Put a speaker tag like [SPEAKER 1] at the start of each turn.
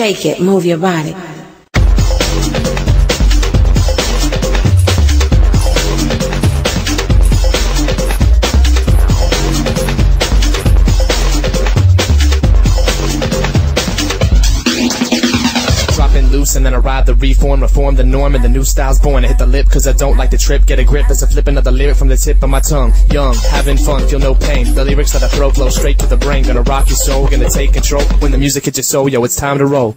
[SPEAKER 1] Shake it, move your body.
[SPEAKER 2] Loose and then I ride the reform, reform the norm, and the new style's born. I hit the lip cause I don't like the trip. Get a grip as I flip another lyric from the tip of my tongue. Young, having fun, feel no pain. The lyrics that I throw flow straight to the brain. Gonna rock your soul, gonna take control. When the music hits your soul, yo, it's time to roll.